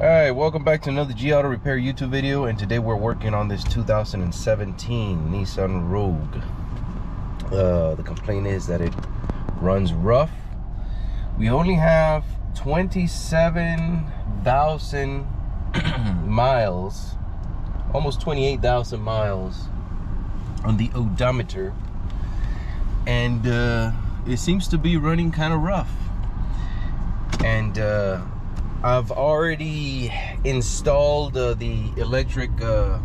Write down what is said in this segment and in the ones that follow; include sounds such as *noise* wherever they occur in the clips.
Alright, welcome back to another G Auto Repair YouTube video and today we're working on this 2017 Nissan Rogue. Uh, the complaint is that it runs rough. We only have 27,000 *clears throat* miles, almost 28,000 miles on the odometer and uh, it seems to be running kind of rough. And uh, I've already installed uh, the electric uh,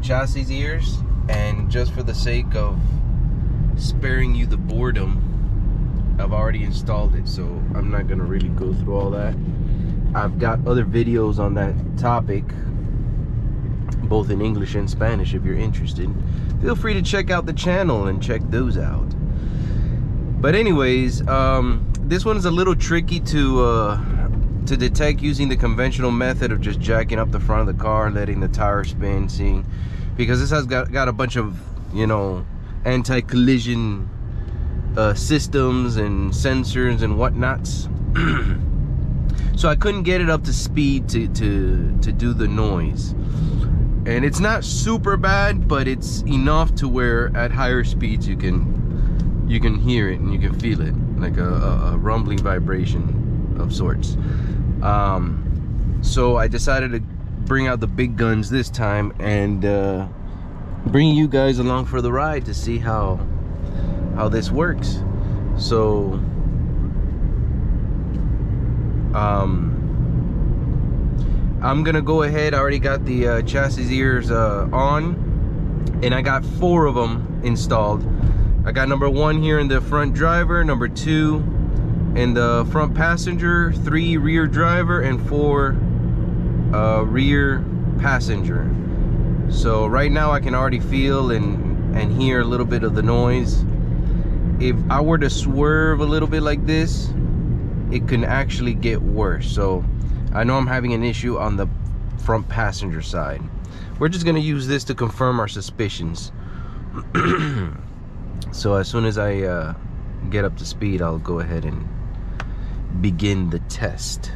chassis ears and just for the sake of sparing you the boredom I've already installed it so I'm not gonna really go through all that. I've got other videos on that topic both in English and Spanish if you're interested. Feel free to check out the channel and check those out. But anyways um, this one is a little tricky to uh, to detect using the conventional method of just jacking up the front of the car letting the tire spin seeing because this has got, got a bunch of you know anti-collision uh, systems and sensors and whatnots. *clears throat* So I couldn't get it up to speed to, to to do the noise. And it's not super bad but it's enough to where at higher speeds you can you can hear it and you can feel it like a, a, a rumbling vibration of sorts um, so I decided to bring out the big guns this time and uh, bring you guys along for the ride to see how how this works. So um, I'm gonna go ahead. I already got the uh, chassis ears uh, on, and I got four of them installed. I got number one here in the front driver, number two in the front passenger, three rear driver, and four uh, rear passenger. So right now I can already feel and, and hear a little bit of the noise. If I were to swerve a little bit like this, it can actually get worse. So I know I'm having an issue on the front passenger side. We're just gonna use this to confirm our suspicions. *clears throat* so as soon as I uh, get up to speed, I'll go ahead and begin the test.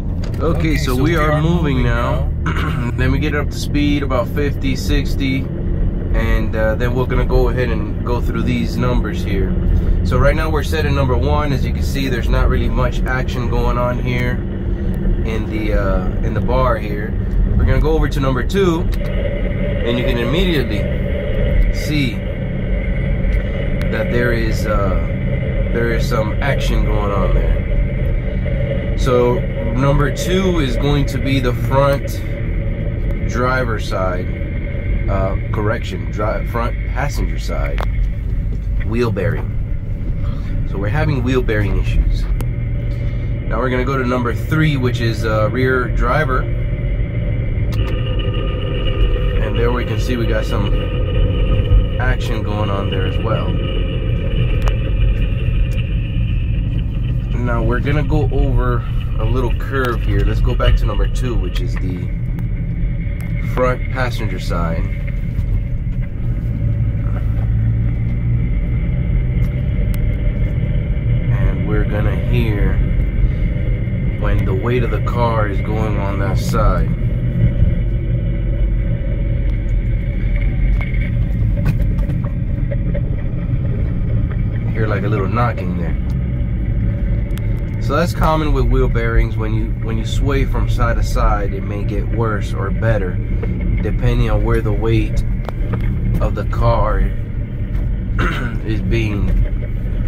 Okay, okay so, so, we, are, are, moving, moving now. now. *clears throat* then we get up to speed about 50, 60, and uh, then we're gonna go ahead and go through these numbers here. So right now we're set at number one. As you can see, there's not really much action going on here in the uh, in the bar here. We're gonna go over to number two, and you can immediately see that there is uh, there is some action going on there. So number two is going to be the front driver side, uh, correction, drive, front passenger side wheel bearing. So we're having wheel bearing issues. Now we're gonna go to number three, which is uh, rear driver. And there we can see we got some action going on there as well. Now we're gonna go over a little curve here. Let's go back to number two which is the front passenger side. And we're gonna hear when the weight of the car is going on that side. Hear like a little knocking there so that's common with wheel bearings. When you when you sway from side to side, it may get worse or better, depending on where the weight of the car *clears throat* is being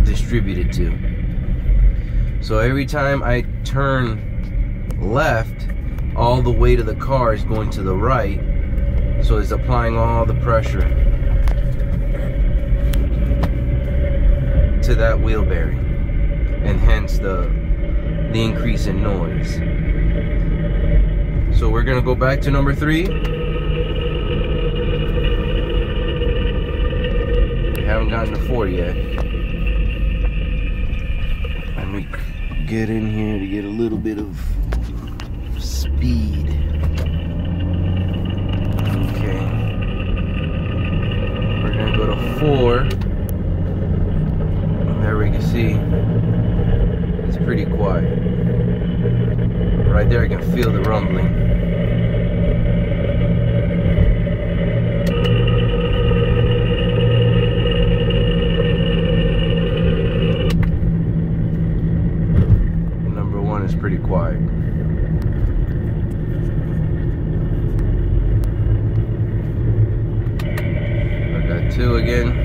distributed to. So every time I turn left, all the weight of the car is going to the right. So it's applying all the pressure to that wheel bearing and hence the the increase in noise. So we're gonna go back to number three. We haven't gotten to four yet. Let me get in here to get a little bit of speed. Okay. We're gonna go to four. There we can see it's pretty pretty quiet. Right there, I can feel the rumbling. Number one is pretty quiet. I got two again.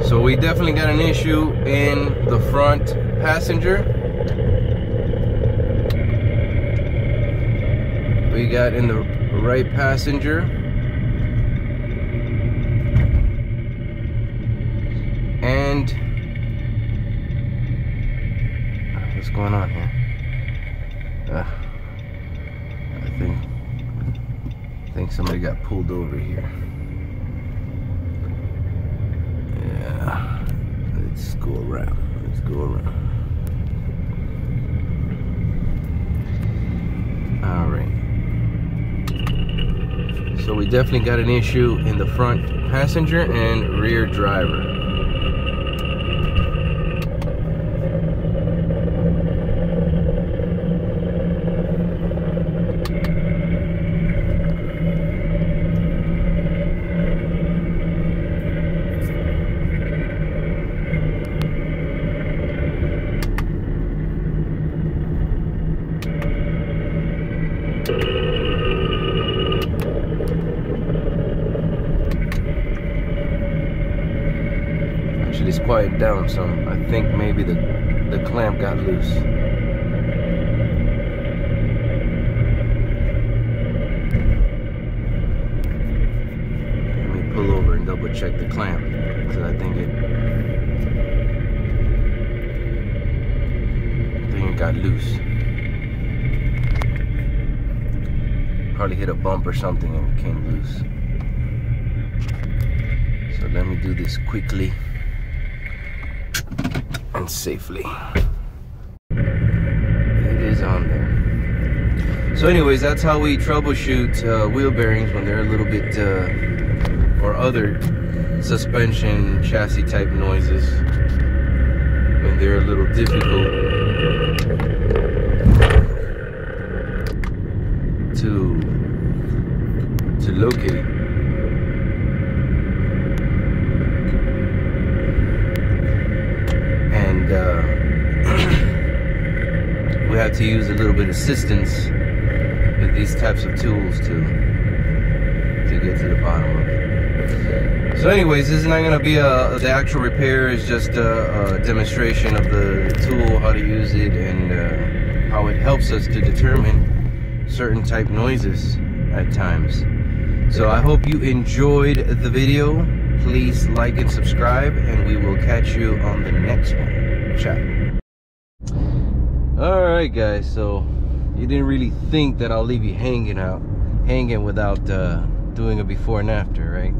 So we definitely got an issue in the front passenger. We got in the right passenger. And what's going on here? Uh, I think I think somebody got pulled over here. Yeah. Let's go around. Let's go around. All right. So we definitely got an issue in the front passenger and rear driver. Actually, it's quieted down some. I think maybe the the clamp got loose. Let me pull over and double check the clamp because I think it I think it got loose. Probably hit a bump or something and it came loose. So let me do this quickly and safely. It is on there. So anyways, that's how we troubleshoot uh, wheel bearings when they're a little bit, uh, or other suspension chassis type noises when they're a little difficult to to locate. Have to use a little bit of assistance with these types of tools to to get to the bottom of it. So, anyways, this is not going to be a the actual repair. is just a, a, demonstration of the tool, how to use it, and uh, how it helps us to determine certain type noises at times. So I hope you enjoyed the video please like and subscribe and we will catch you on the next one ciao all right guys so you didn't really think that i'll leave you hanging out hanging without uh, doing a before and after right?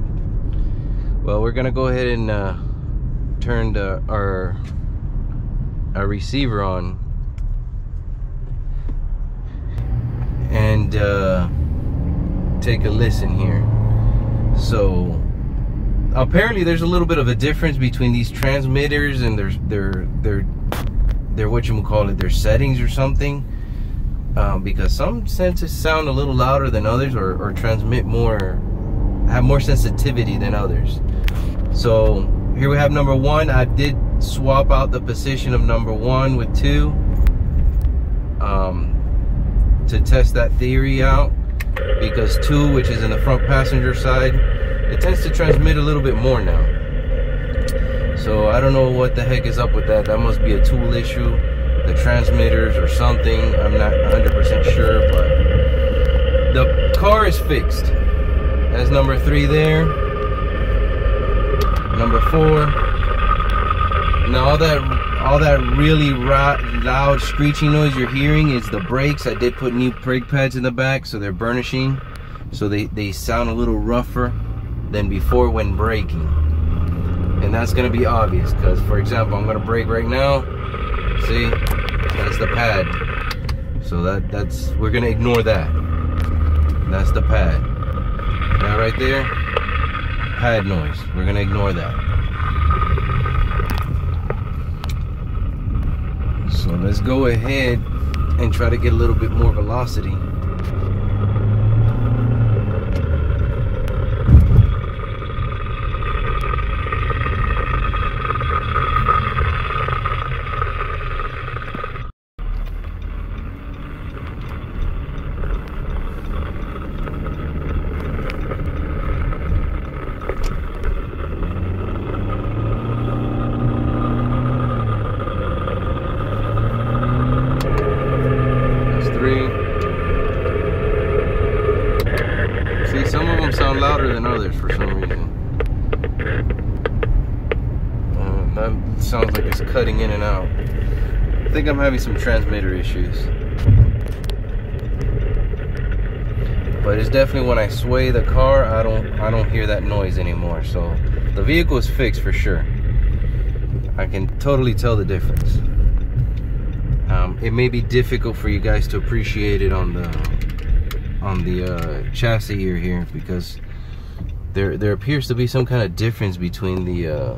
Well we're gonna go ahead and uh, turn the, our our receiver on. And uh, take a listen here. So apparently there's a little bit of a difference between these transmitters and their their their their what you call it their settings or something um, because some sensors sound a little louder than others or, or transmit more have more sensitivity than others so here we have number one I did swap out the position of number one with two um, to test that theory out because two which is in the front passenger side it tends to transmit a little bit more now. So I don't know what the heck is up with that. That must be a tool issue, the transmitters or something. I'm not 100% sure, but the car is fixed. That's number three there. Number four. Now all that all that really loud screeching noise you're hearing is the brakes. I did put new brake pads in the back, so they're burnishing. So they, they sound a little rougher than before when braking. And that's gonna be obvious because for example, I'm gonna brake right now. See, that's the pad. So that that's we're gonna ignore that. That's the pad. That right there, pad noise. We're gonna ignore that. So let's go ahead and try to get a little bit more velocity. That's three. See, some of them sound louder than others for some reason. Uh, that sounds like it's cutting in and out. I think I'm having some transmitter issues. But it's definitely when I sway the car, I don't I don't hear that noise anymore. So the vehicle is fixed for sure. I can totally tell the difference. Um, it may be difficult for you guys to appreciate it on the on the uh, chassis ear here because there there appears to be some kind of difference between the uh,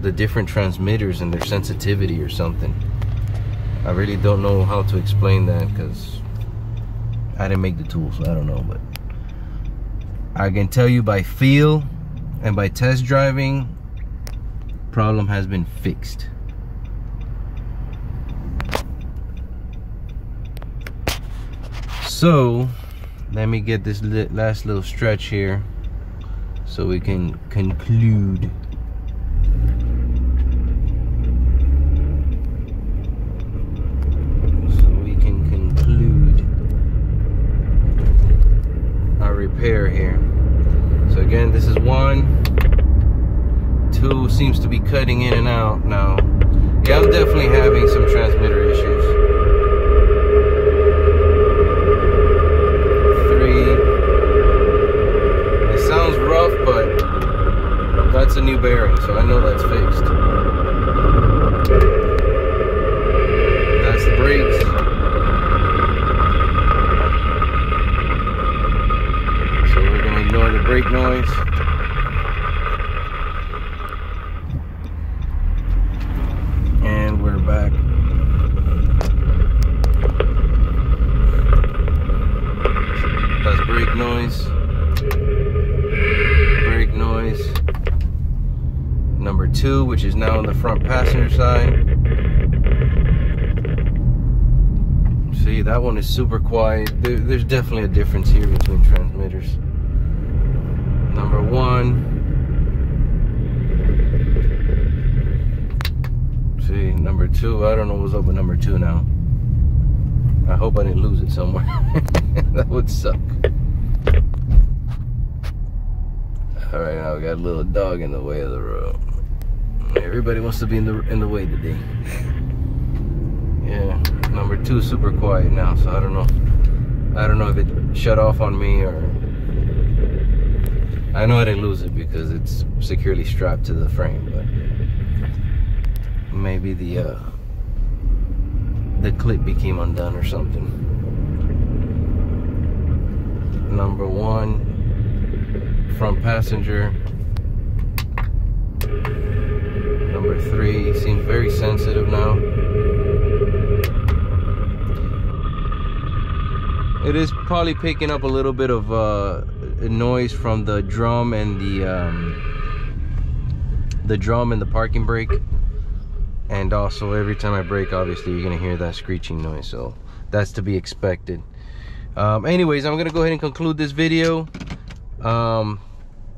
the different transmitters and their sensitivity or something. I really don't know how to explain that because I didn't make the tool, so I don't know. But I can tell you by feel and by test driving, problem has been fixed. So, let me get this last little stretch here so we can conclude. So we can conclude our repair here. So again, this is one. Two seems to be cutting in and out now. Yeah, I'm definitely having some transmitter issues. three. It sounds rough, but that's a new bearing, so I know that's fixed. That's the brakes. So we're gonna ignore the brake noise. 2, which is now on the front passenger side. See, that one is super quiet. There, there's definitely a difference here between transmitters. Number 1. See, number 2. I don't know what's up with number 2 now. I hope I didn't lose it somewhere. *laughs* that would suck. All right, now we got a little dog in the way of the road. Everybody wants to be in the in the way today. Yeah, number two super quiet now, so I don't know. I don't know if it shut off on me or. I know I didn't lose it because it's securely strapped to the frame, but maybe the uh, the clip became undone or something. Number one, front passenger. Three seems very sensitive now. It is probably picking up a little bit of uh, noise from the drum and the um, the drum and the parking brake. And also every time I brake obviously you're gonna hear that screeching noise so that's to be expected. Um, anyways I'm gonna go ahead and conclude this video. Um,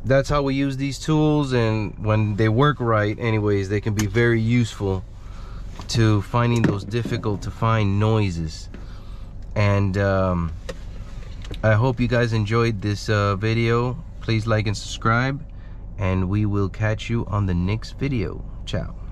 that's how we use these tools and when they work right anyways they can be very useful to finding those difficult to find noises. And um, I hope you guys enjoyed this uh, video. Please like and subscribe and we will catch you on the next video. Ciao